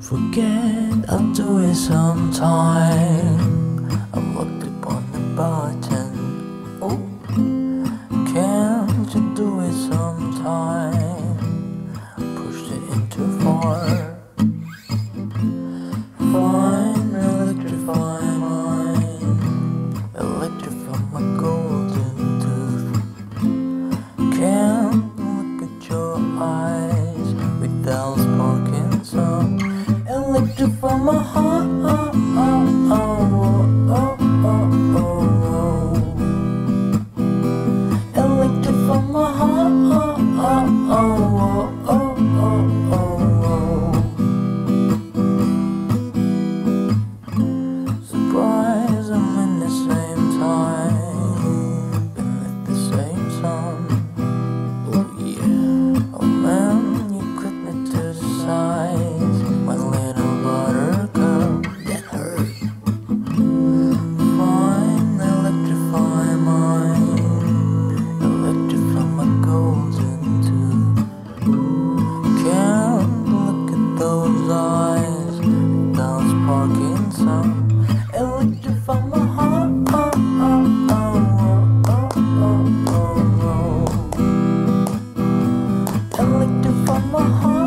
Forget I'll do it sometime. for my heart. lies. Down sparking some my heart. My heart.